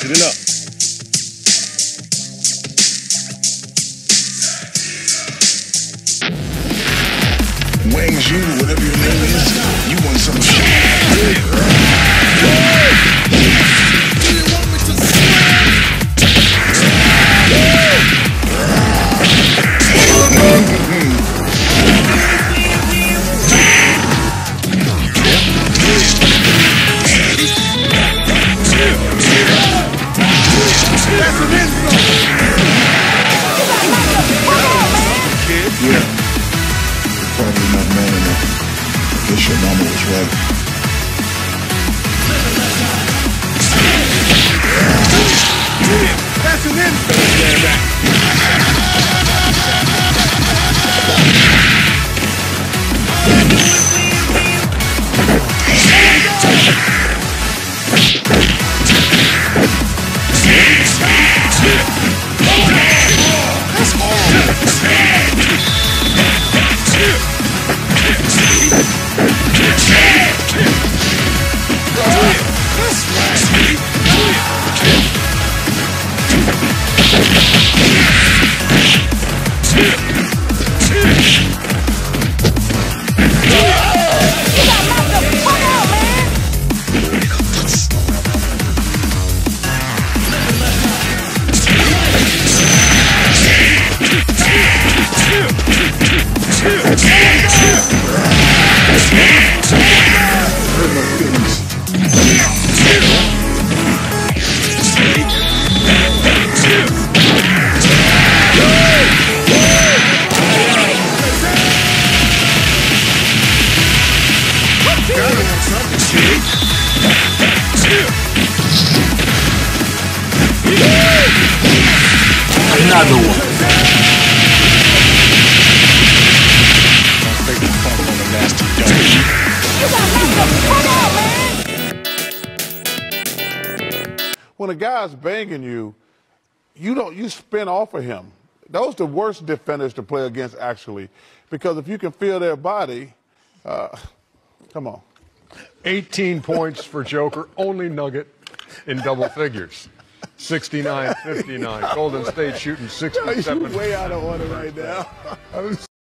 Get it up. Wang whatever your name is, you want some shit. Yeah. You're Probably not man enough. I Guess your mama was right. Another one. When a guy's banging you, you don't you spin off of him. Those the worst defenders to play against actually, because if you can feel their body, uh, come on. 18 points for Joker, only Nugget in double figures. 69 59. Golden State shooting You 67. way out of order right now.